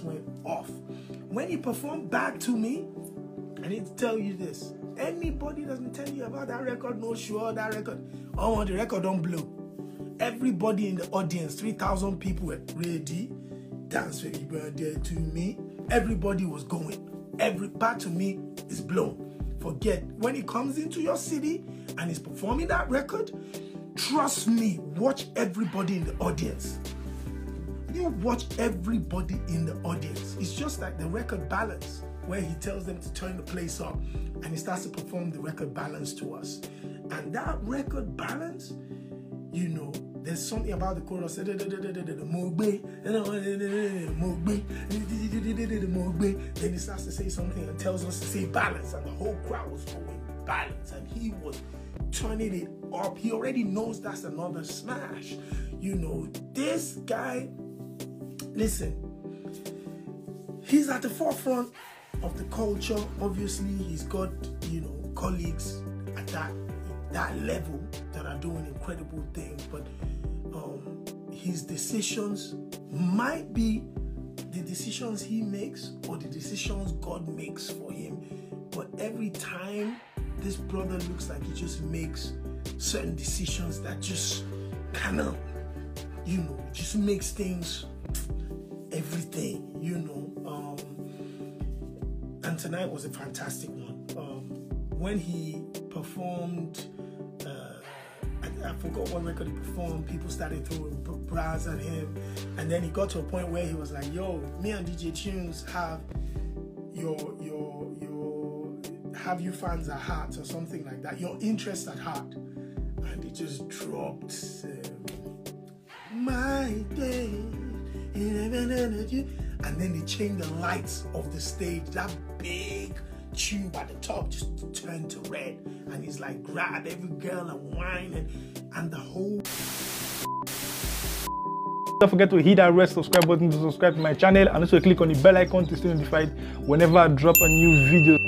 went off. When he performed Bad To Me, I need to tell you this. Anybody doesn't tell you about that record, no sure that record. Oh, the record don't blow. Everybody in the audience, 3,000 people were ready. Dance for your birthday to me. Everybody was going. Every part to me is blown. Forget when he comes into your city and he's performing that record. Trust me, watch everybody in the audience. You watch everybody in the audience. It's just like the record balance, where he tells them to turn the place up and he starts to perform the record balance to us. And that record balance, you know, there's something about the chorus. Then he starts to say something and tells us to say balance, and the whole crowd was going balance, and he was turning it up. He already knows that's another smash. You know, this guy, listen, he's at the forefront of the culture. Obviously, he's got, you know, colleagues at that that level that are doing incredible things, but um, his decisions might be the decisions he makes or the decisions God makes for him. But every time this brother looks like he just makes certain decisions that just kind of, you know, just makes things everything, you know. Um, and tonight was a fantastic one. Um, when he performed, uh, I, I forgot what record he performed. People started throwing bras at him, and then he got to a point where he was like, "Yo, me and DJ Tunez have your your your have you fans at heart or something like that. Your interest at heart." And he just dropped. Um, my day. And then they changed the lights of the stage. That big tube at the top just turned to red. And he's like, grab every girl and whine and, and the whole Don't forget to hit that red subscribe button to subscribe to my channel and also click on the bell icon to stay notified whenever I drop a new video.